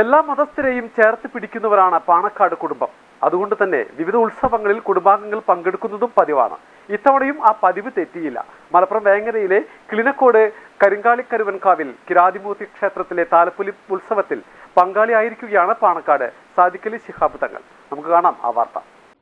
എല്ലാ മതസ്ഥരെയും ചേർത്ത് പിടിക്കുന്നവരാണ് പാണക്കാട് കുടുംബം. അതുകൊണ്ട് തന്നെ വിവിധ ഉത്സവങ്ങളിൽ കുടുംബാംഗങ്ങൾ പങ്കെടുക്കുന്നതും പതിവാണ്. ഇത്തവണയും ആ പതിവ് തെറ്റിയില്ല. മലപ്പുറം വേങ്ങരയിലെ കിളിനക്കോട് കരിങ്കാളിക്കരുവൻകാവിൽ കിരാതിമൂർത്തി ക്ഷേത്രത്തിലെ താലപ്പൊലി ഉത്സവത്തിൽ പങ്കാളിയായിരിക്കുകയാണ് പാണക്കാട് സാദിക്കലി ശിഹാബ് തങ്ങൾ. നമുക്ക് കാണാം ആ വാർത്ത.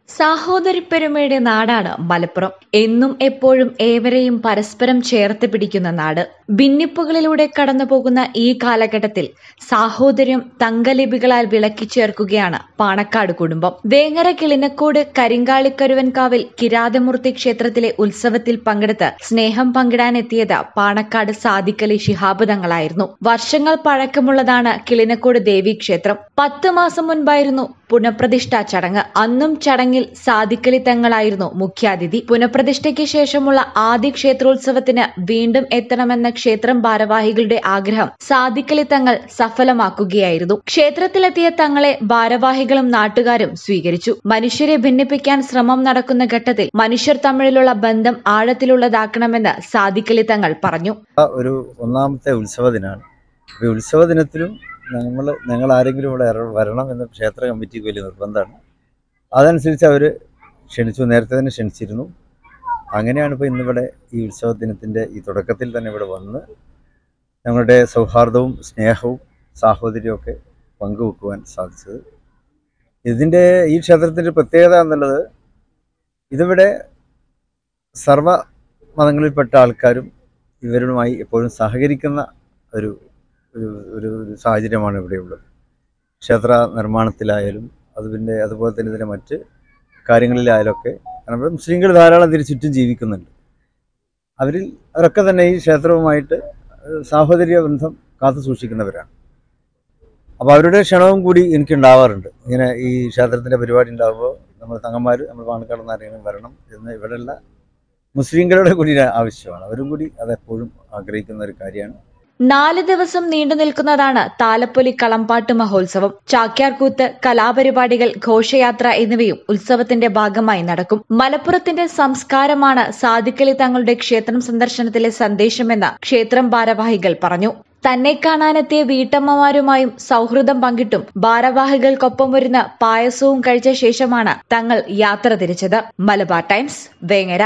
സാഹോദര്യപ്പെരുമയുടെ നാടാണ് മലപ്പുറം. എന്നും എപ്പോഴും ഏവരെയും പരസ്പരം ചേർത്ത് പിടിക്കുന്ന നാട്. ഭിന്നിപ്പുകളിലൂടെ കടന്നുപോകുന്ന ഈ കാലഘട്ടത്തിൽ സാഹോദര്യം തങ്കലിപികളാൽ വിളക്കി ചേർക്കുകയാണ് പാണക്കാട് കുടുംബം. വേങ്ങര കിളിനക്കോട് കരിങ്കാളിക്കരുവൻകാവിൽ കിരാതമൂർത്തി ക്ഷേത്രത്തിലെ ഉത്സവത്തിൽ പങ്കെടുത്ത് സ്നേഹം പങ്കിടാനെത്തിയത് പാണക്കാട് സാദിക്കലി ശിഹാബ് തങ്ങളായിരുന്നു. വർഷങ്ങൾ പഴക്കമുള്ളതാണ് കിളിനക്കോട് ദേവീക്ഷേത്രം. പത്ത് മാസം മുൻപായിരുന്നു പുനഃപ്രതിഷ്ഠാ ചടങ്ങ്. അന്നും ചടങ്ങിൽ സാധിക്കലി തങ്ങളായിരുന്നു മുഖ്യാതിഥി. പുനഃപ്രതിഷ്ഠയ്ക്ക് ശേഷമുള്ള ആദ്യ ക്ഷേത്രോത്സവത്തിന് വീണ്ടും എത്തണമെന്ന ക്ഷേത്രം ഭാരവാഹികളുടെ ആഗ്രഹം സാധിക്കലി തങ്ങൾ സഫലമാക്കുകയായിരുന്നു. ക്ഷേത്രത്തിലെത്തിയ തങ്ങളെ ഭാരവാഹികളും നാട്ടുകാരും സ്വീകരിച്ചു. മനുഷ്യരെ ഭിന്നിപ്പിക്കാൻ ശ്രമം നടക്കുന്ന ഘട്ടത്തിൽ മനുഷ്യർ തമ്മിലുള്ള ബന്ധം ആഴത്തിലുള്ളതാക്കണമെന്ന് സാധിക്കലി തങ്ങൾ പറഞ്ഞു. ഒരു ഒന്നാമത്തെ ഉത്സവ ദിനമാണ് ഉത്സവ ദിനത്തിലും നമ്മൾ ഞങ്ങൾ ആരെങ്കിലും ഇവിടെ വരണം എന്ന് ക്ഷേത്ര കമ്മിറ്റിക്ക് വലിയ നിർബന്ധമാണ്. അതനുസരിച്ച് അവർ ക്ഷണിച്ചു നേരത്തെ തന്നെ ക്ഷണിച്ചിരുന്നു. അങ്ങനെയാണ് ഇപ്പോൾ ഇന്നിവിടെ ഈ ഉത്സവ ദിനത്തിന്റെ ഈ തുടക്കത്തിൽ തന്നെ ഇവിടെ വന്ന് ഞങ്ങളുടെ സൗഹാർദ്ദവും സ്നേഹവും സാഹോദര്യമൊക്കെ പങ്കുവെക്കുവാൻ സാധിച്ചത്. ഇതിന്റെ ഈ ക്ഷേത്രത്തിന്റെ പ്രത്യേകത എന്നുള്ളത് ഇതിവിടെ സർവ മതങ്ങളിൽപ്പെട്ട ആൾക്കാരും ഇവരുമായി എപ്പോഴും സഹകരിക്കുന്ന ഒരു ഒരു ഒരു സാഹചര്യമാണ് ഇവിടെയുള്ളത് ക്ഷേത്ര നിർമ്മാണത്തിലായാലും അത് പിന്നെ അതുപോലെ തന്നെ ഇതിന്റെ മറ്റ് കാര്യങ്ങളിലായാലൊക്കെ കാരണം മുസ്ലിങ്ങൾ ധാരാളം ഇതിന് ചുറ്റും ജീവിക്കുന്നുണ്ട്. അവരിൽ അവരൊക്കെ തന്നെ ഈ ക്ഷേത്രവുമായിട്ട് സാഹോദര്യ ബന്ധം കാത്തു സൂക്ഷിക്കുന്നവരാണ്. അപ്പോൾ അവരുടെ ക്ഷണവും കൂടി എനിക്കുണ്ടാവാറുണ്ട്. ഇങ്ങനെ ഈ ക്ഷേത്രത്തിന്റെ പരിപാടി ഉണ്ടാകുമ്പോൾ നമ്മൾ തങ്ങന്മാർ നമ്മൾ പാണക്കാട് നിന്ന് ആരെങ്കിലും വരണം എന്ന് ഇവിടെയുള്ള മുസ്ലിങ്ങളുടെ കൂടി ആവശ്യമാണ്. അവരും കൂടി അതെപ്പോഴും ആഗ്രഹിക്കുന്ന ഒരു കാര്യമാണ്. നാല് ദിവസം നീണ്ടു നിൽക്കുന്നതാണ് താലപ്പൊലി കളമ്പാട്ട് മഹോത്സവം. ചാക്യാർകൂത്ത് കലാപരിപാടികൾ ഘോഷയാത്ര എന്നിവയും ഉത്സവത്തിന്റെ ഭാഗമായി നടക്കും. മലപ്പുറത്തിന്റെ സംസ്കാരമാണ് സാധിക്കലി തങ്ങളുടെ ക്ഷേത്രം സന്ദർശനത്തിലെ സന്ദേശമെന്ന് ക്ഷേത്രം ഭാരവാഹികൾ പറഞ്ഞു. തന്നെ കാണാനെത്തിയ വീട്ടമ്മമാരുമായും സൗഹൃദം പങ്കിട്ടും ഭാരവാഹികൾക്കൊപ്പം വരുന്ന പായസവും കഴിച്ച ശേഷമാണ് തങ്ങൾ യാത്ര തിരിച്ചത്. മലബാർ ടൈംസ് വേങ്ങര.